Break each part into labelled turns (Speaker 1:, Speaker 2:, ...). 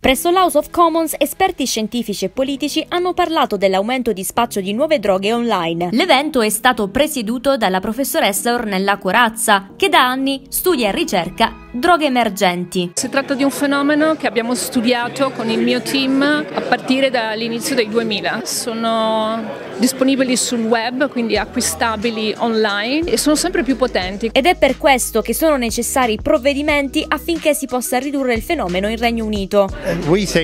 Speaker 1: Presso l'House of Commons, esperti scientifici e politici hanno parlato dell'aumento di spaccio di nuove droghe online. L'evento è stato presieduto dalla professoressa Ornella Corazza, che da anni studia e ricerca droghe emergenti.
Speaker 2: Si tratta di un fenomeno che abbiamo studiato con il mio team a partire dall'inizio del 2000. Sono disponibili sul web, quindi acquistabili online e sono sempre più potenti.
Speaker 1: Ed è per questo che sono necessari provvedimenti affinché si possa ridurre il fenomeno in Regno Unito.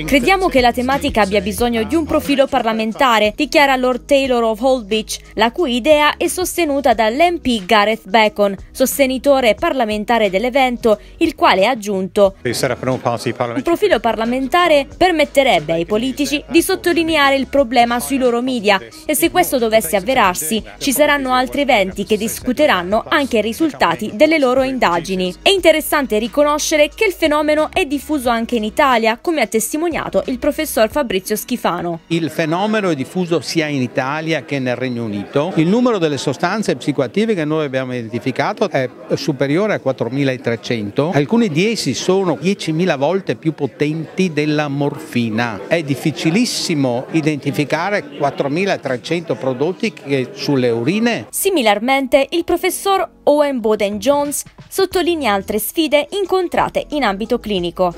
Speaker 1: Crediamo che la tematica abbia bisogno di un profilo parlamentare, dichiara Lord Taylor of Holdbeach, la cui idea è sostenuta dall'MP Gareth Bacon, sostenitore parlamentare dell'evento il quale ha aggiunto un profilo parlamentare permetterebbe ai politici di sottolineare il problema sui loro media e se questo dovesse avverarsi ci saranno altri eventi che discuteranno anche i risultati delle loro indagini. È interessante riconoscere che il fenomeno è diffuso anche in Italia, come ha testimoniato il professor Fabrizio Schifano.
Speaker 3: Il fenomeno è diffuso sia in Italia che nel Regno Unito. Il numero delle sostanze psicoattive che noi abbiamo identificato è superiore a 4.300 alcuni di essi sono 10.000 volte più potenti della morfina. È difficilissimo identificare 4.300 prodotti che sulle urine.
Speaker 1: Similarmente, il professor Owen Boden Jones sottolinea altre sfide incontrate in ambito clinico.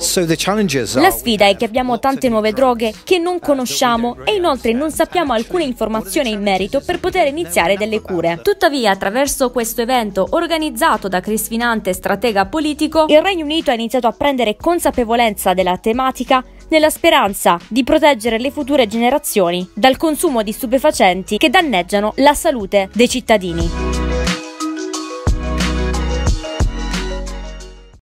Speaker 1: La sfida è che abbiamo tante nuove droghe che non conosciamo e inoltre non sappiamo alcune informazioni in merito per poter iniziare delle cure. Tuttavia, attraverso questo evento organizzato da Chris Finante, stratega politico, il Regno Unito ha iniziato a prendere consapevolezza della tematica nella speranza di proteggere le future generazioni dal consumo di stupefacenti che danneggiano la salute dei cittadini.